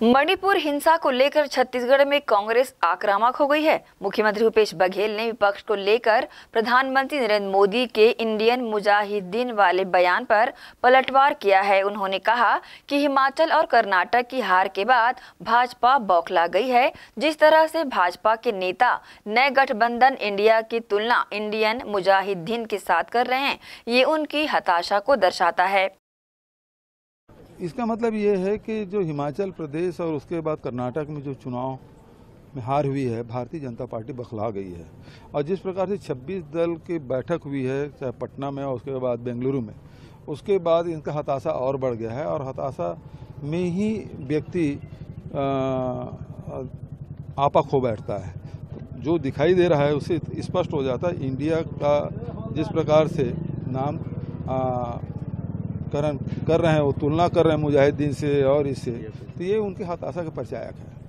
मणिपुर हिंसा को लेकर छत्तीसगढ़ में कांग्रेस आक्रामक हो गई है। मुख्यमंत्री भूपेश बघेल ने विपक्ष को लेकर प्रधानमंत्री नरेंद्र मोदी के इंडियन मुजाहिदीन वाले बयान पर पलटवार किया है। उन्होंने कहा कि हिमाचल और कर्नाटक की हार के बाद भाजपा बौखला गई है। जिस तरह से भाजपा के नेता नए गठबंधन इंडिया की तुलना इंडियन मुजाहिदीन के साथ कर रहे हैं, ये उनकी हताशा को दर्शाता है। इसका मतलब ये है कि जो हिमाचल प्रदेश और उसके बाद कर्नाटक में जो चुनाव में हार हुई है भारतीय जनता पार्टी बखला गई है। और जिस प्रकार से 26 दल की बैठक हुई है चाहे पटना में और उसके बाद बेंगलुरु में उसके बाद इनका हताशा और बढ़ गया है और हताशा में ही व्यक्ति आपा खो बैठता है। जो दिखाई दे रहा है उससे स्पष्ट हो जाता है इंडिया का जिस प्रकार से नाम आ, कर कर रहे हैं वो तुलना कर रहे हैं मुजाहिदीन से और इससे। तो ये उनके हताशा का परिचायक है।